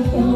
음.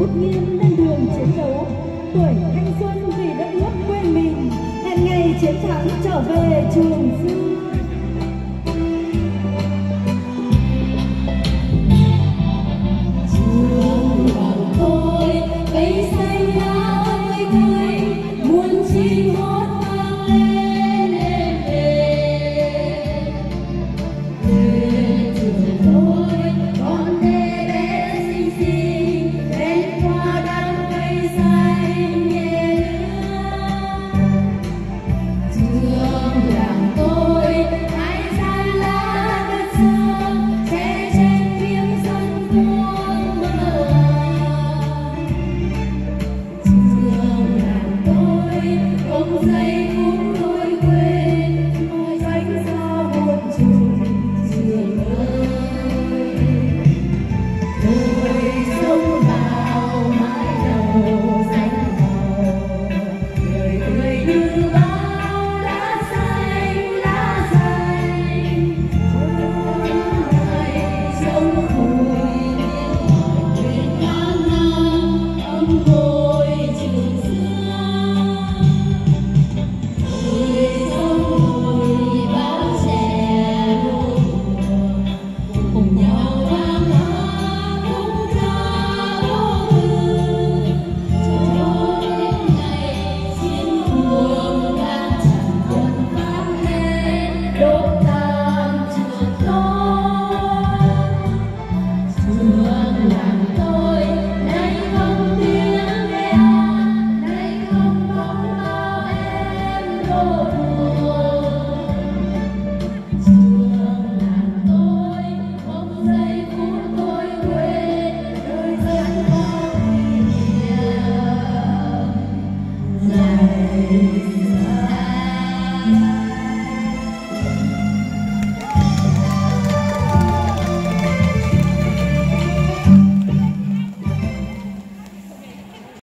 Bước nghiêm lên đường chiến đấu. Tuổi thanh xuân vì đất nước quê mình, hẹn ngày chiến thắng trở về trường xưa Oh